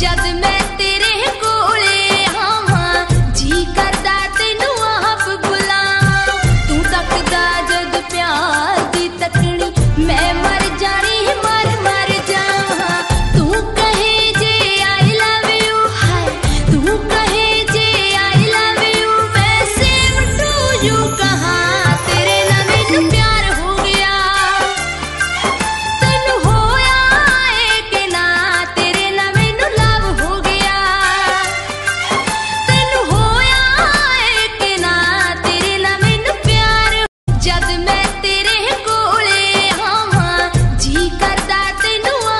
ਜਦ ਮੈਂ ਤੇਰੇ ਕੋਲੇ ਆਵਾਂ ਜੀ ਕਰਦਾ ਤੈਨੂੰ ਆਪ ਗੁਲਾਮ ਤੂੰ ਤੱਕਦਾ ਜਦ ਪਿਆਰ ਦੀ ਤੱਕਣੀ ਮੈਂ ਮਰ ਜਾਣੀ ਮਰ ਮਰ ਜਾਵਾਂ ਤੂੰ ਕਹੇ ਜੇ ਆਈ ਲਵ ਯੂ ਹਾਏ ਤੂੰ ਕਹੇ ਜੇ ਆਈ ਲਵ ਯੂ ਮੈਂ ਸੇਵ ਟੂ ਯੂ doesn't.